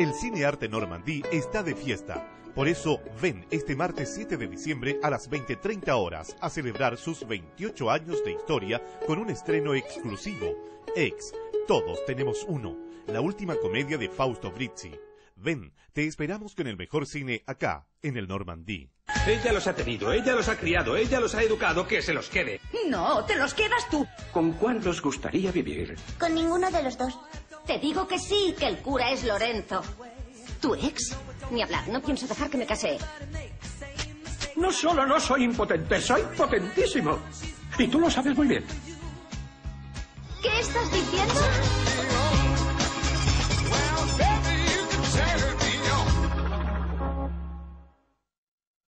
El Cine Arte Normandí está de fiesta. Por eso, ven este martes 7 de diciembre a las 20.30 horas a celebrar sus 28 años de historia con un estreno exclusivo. Ex, todos tenemos uno. La última comedia de Fausto Brizzi. Ven, te esperamos con el mejor cine acá, en el Normandí. Ella los ha tenido, ella los ha criado, ella los ha educado, que se los quede. No, te los quedas tú. ¿Con cuál os gustaría vivir? Con ninguno de los dos. Te digo que sí, que el cura es Lorenzo. ¿Tu ex? Ni hablar, no pienso dejar que me case. No solo no soy impotente, soy potentísimo. Y tú lo sabes muy bien. ¿Qué estás diciendo?